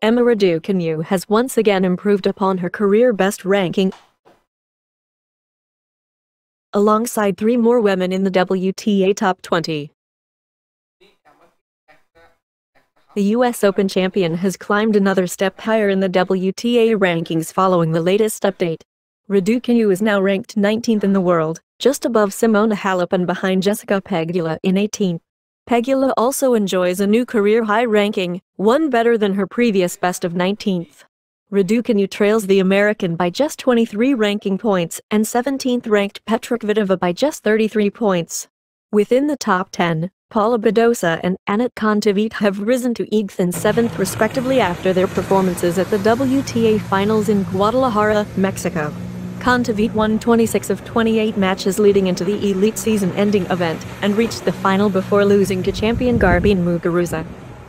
Emma Raducanu has once again improved upon her career best ranking alongside three more women in the WTA Top 20. The US Open champion has climbed another step higher in the WTA rankings following the latest update. Raducanu is now ranked 19th in the world, just above Simona Halep and behind Jessica Pegula in 18th. Pegula also enjoys a new career high ranking, one better than her previous best of 19th. Raducanu trails the American by just 23 ranking points and 17th ranked Petra Kvitova by just 33 points. Within the top 10, Paula Badosa and Anett Kontaveit have risen to 8th and 7th respectively after their performances at the WTA Finals in Guadalajara, Mexico. Kontaveit won 26 of 28 matches leading into the elite season-ending event and reached the final before losing to champion Garbine Muguruza.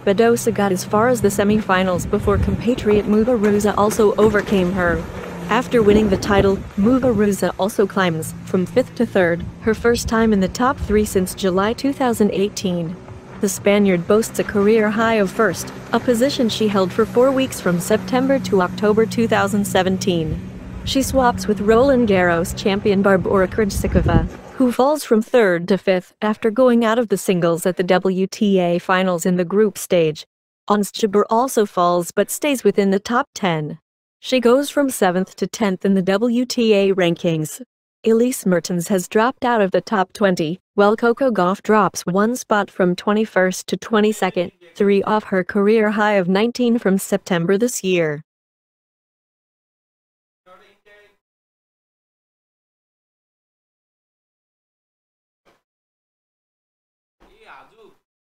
Badosa got as far as the semi-finals before compatriot Muguruza also overcame her. After winning the title, Muguruza also climbs from 5th to 3rd, her first time in the top 3 since July 2018. The Spaniard boasts a career high of first, a position she held for four weeks from September to October 2017. She swaps with Roland Garros champion Barbora Krejcikova, who falls from third to fifth after going out of the singles at the WTA finals in the group stage. Ons Jabeur also falls but stays within the top 10. She goes from 7th to 10th in the WTA rankings. Elise Mertens has dropped out of the top 20, while Coco Gauff drops one spot from 21st to 22nd, three off her career high of 19 from September this year. 아주